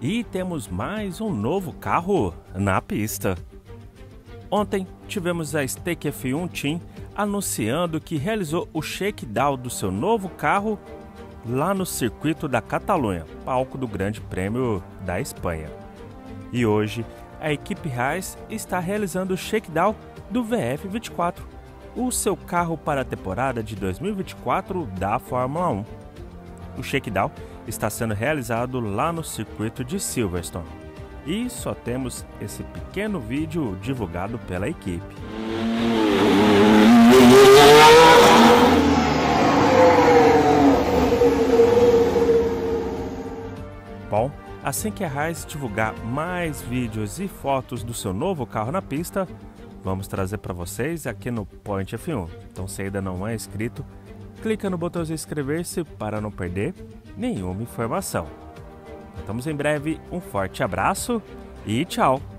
E temos mais um novo carro na pista. Ontem tivemos a Stake F1 Team anunciando que realizou o shakedown do seu novo carro lá no circuito da Catalunha, palco do Grande Prêmio da Espanha. E hoje a equipe Haas está realizando o shakedown do VF24, o seu carro para a temporada de 2024 da Fórmula 1. O shakedown está sendo realizado lá no circuito de Silverstone. E só temos esse pequeno vídeo divulgado pela equipe. Bom, assim que a Haas divulgar mais vídeos e fotos do seu novo carro na pista, vamos trazer para vocês aqui no Point F1. Então, se ainda não é inscrito, clica no botão de inscrever-se para não perder nenhuma informação. Estamos em breve, um forte abraço e tchau!